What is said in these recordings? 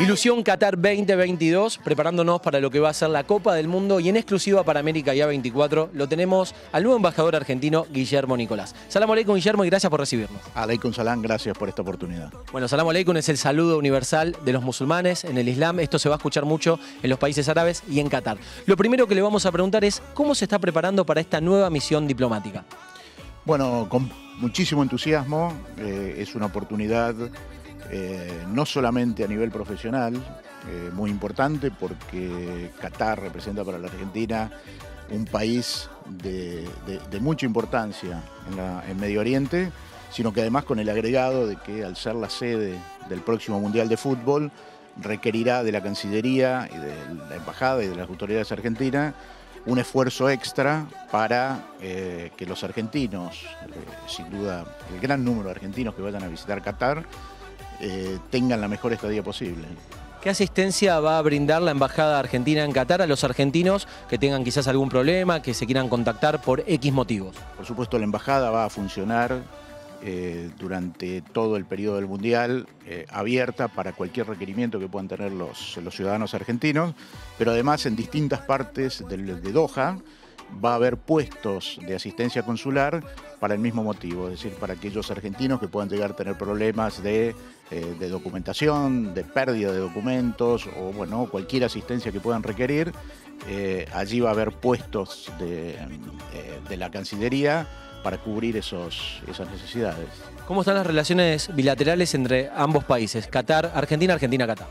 Ilusión Qatar 2022, preparándonos para lo que va a ser la Copa del Mundo y en exclusiva para América y A24 lo tenemos al nuevo embajador argentino Guillermo Nicolás. Salam aleikum Guillermo y gracias por recibirnos. Aleikum salam, gracias por esta oportunidad. Bueno, salam aleikum es el saludo universal de los musulmanes en el Islam. Esto se va a escuchar mucho en los países árabes y en Qatar. Lo primero que le vamos a preguntar es cómo se está preparando para esta nueva misión diplomática. Bueno, con muchísimo entusiasmo, eh, es una oportunidad eh, no solamente a nivel profesional, eh, muy importante porque Qatar representa para la Argentina un país de, mucha importancia en, Medio Oriente, sino que además con el agregado de que al ser la sede del próximo Mundial de Fútbol, requerirá de la Cancillería y de la Embajada y de las autoridades argentinas un esfuerzo extra para eh, que los argentinos, sin duda el gran número de argentinos que vayan a visitar Qatar, eh, tengan la mejor estadía posible. ¿Qué asistencia va a brindar la Embajada Argentina en Qatar a los argentinos que tengan quizás algún problema, que se quieran contactar por X motivos? Por supuesto, la Embajada va a funcionar eh, durante todo el periodo del Mundial, eh, abierta para cualquier requerimiento que puedan tener los, ciudadanos argentinos, pero además en distintas partes de Doha va a haber puestos de asistencia consular para el mismo motivo, es decir, para aquellos argentinos que puedan llegar a tener problemas de, eh, documentación, de pérdida de documentos o bueno, cualquier asistencia que puedan requerir. Allí va a haber puestos de, de la Cancillería para cubrir esos, esas necesidades. ¿Cómo están las relaciones bilaterales entre ambos países, Qatar, Argentina, Argentina, Qatar?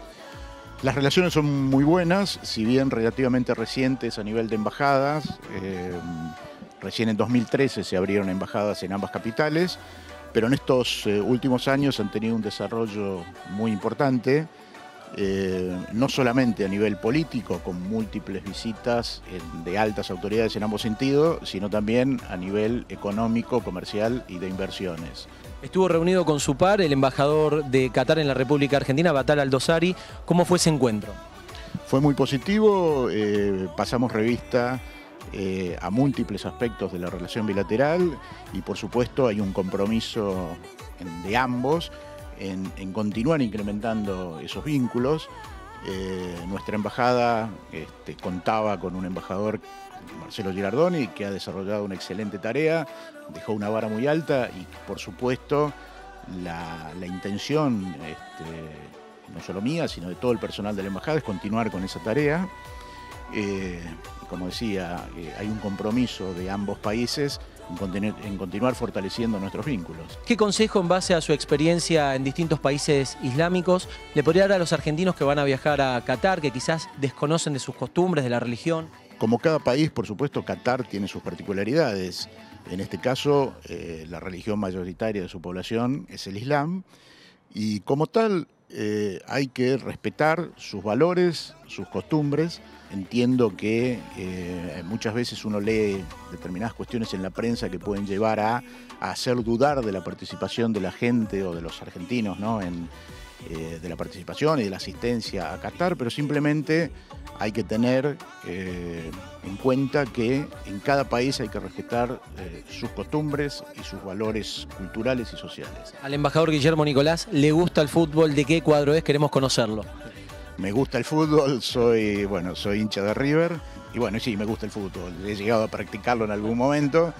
Las relaciones son muy buenas, si bien relativamente recientes a nivel de embajadas. Eh, recién en 2013 se abrieron embajadas en ambas capitales, pero en estos eh, últimos años han tenido un desarrollo muy importante, eh, no solamente a nivel político, con múltiples visitas de altas autoridades en ambos sentidos, sino también a nivel económico, comercial y de inversiones. Estuvo reunido con su par, el embajador de Qatar en la República Argentina, Batal Aldosari. ¿Cómo fue ese encuentro? Fue muy positivo, eh, pasamos revista eh, a múltiples aspectos de la relación bilateral y por supuesto hay un compromiso de ambos en, continuar incrementando esos vínculos. Eh, nuestra embajada este, contaba con un embajador Marcelo Girardoni, que ha desarrollado una excelente tarea, dejó una vara muy alta y por supuesto la, intención, este, no solo mía, sino de todo el personal de la embajada, es continuar con esa tarea. Eh, como decía, eh, hay un compromiso de ambos países en, continuar fortaleciendo nuestros vínculos. ¿Qué consejo en base a su experiencia en distintos países islámicos le podría dar a los argentinos que van a viajar a Qatar, que quizás desconocen de sus costumbres, de la religión? Como cada país, por supuesto, Qatar tiene sus particularidades. En este caso, eh, la religión mayoritaria de su población es el Islam y como tal eh, hay que respetar sus valores, sus costumbres. Entiendo que eh, muchas veces uno lee determinadas cuestiones en la prensa que pueden llevar a, hacer dudar de la participación de la gente o de los argentinos ¿no? en, de la participación y de la asistencia a Qatar, pero simplemente hay que tener eh, en cuenta que en cada país hay que respetar eh, sus costumbres y sus valores culturales y sociales. Al embajador Guillermo Nicolás, ¿le gusta el fútbol? ¿De qué cuadro es? Queremos conocerlo. Me gusta el fútbol, soy, bueno, soy hincha de River y bueno, sí, me gusta el fútbol. He llegado a practicarlo en algún momento.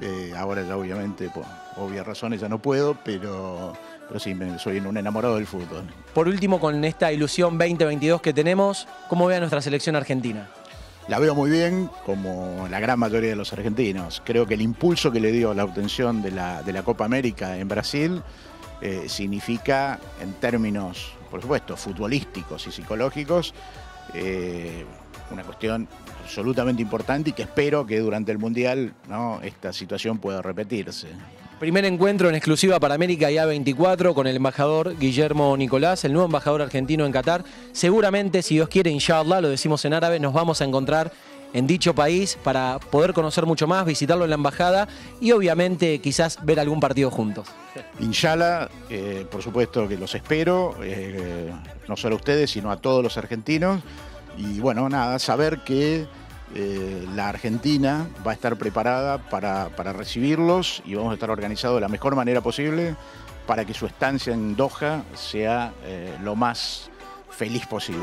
Eh, ahora ya obviamente, por obvias razones ya no puedo, pero pero sí, soy un enamorado del fútbol. Por último, con esta ilusión 2022 que tenemos, ¿cómo ve a nuestra selección argentina? La veo muy bien, como la gran mayoría de los argentinos. Creo que el impulso que le dio la obtención de la, de la Copa América en Brasil eh, significa, en términos, por supuesto, futbolísticos y psicológicos, eh, una cuestión absolutamente importante y que espero que durante el Mundial esta situación pueda repetirse. Primer encuentro en exclusiva para América y A24 con el embajador Guillermo Nicolás, el nuevo embajador argentino en Qatar. Seguramente, si Dios quiere, inshallah, lo decimos en árabe, nos vamos a encontrar en dicho país para poder conocer mucho más, visitarlo en la embajada y obviamente quizás ver algún partido juntos. Inshallah, eh, por supuesto que los espero, eh, no solo a ustedes, sino a todos los argentinos. Y bueno, nada, saber que eh, la Argentina va a estar preparada para, recibirlos y vamos a estar organizados de la mejor manera posible para que su estancia en Doha sea lo más feliz posible.